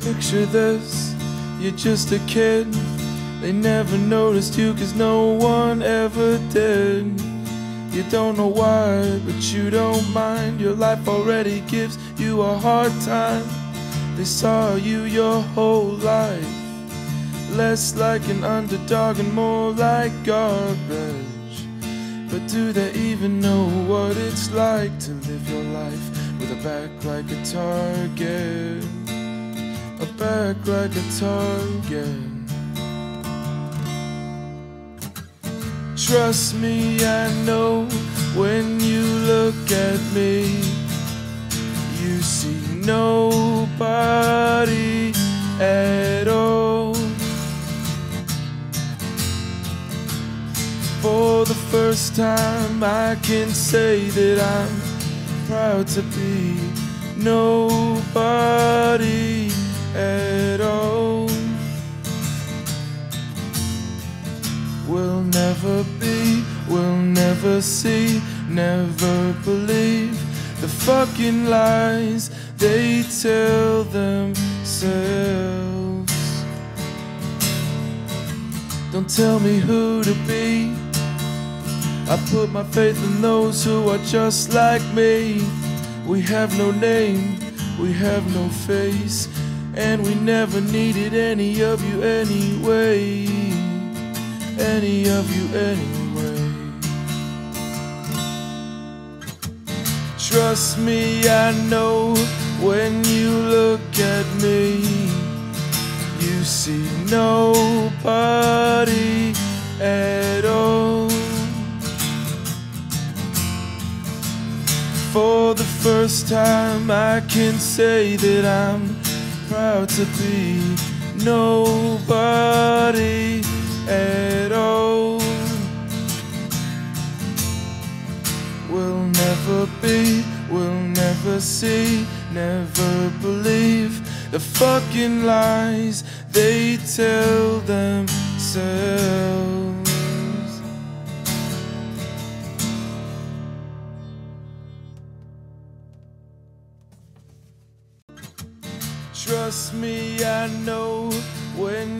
Picture this, you're just a kid. They never noticed you cause no one ever did. You don't know why, but you don't mind. Your life already gives you a hard time. They saw you your whole life. Less like an underdog and more like garbage. But do they even know what it's like to live your life with a back like a target? Like a target. Trust me, I know when you look at me, you see nobody at all. For the first time, I can say that I'm proud to be nobody never be, we'll never see, never believe the fucking lies they tell themselves. Don't tell me who to be. I put my faith in those who are just like me. We have no name, we have no face, and we never needed any of you anyway. Any of you anyway. Trust me, I know when you look at me, you see nobody at all. For the first time, I can say that I'm proud to be nobody We'll never be, we'll never see, never believe the fucking lies they tell themselves. Trust me, I know when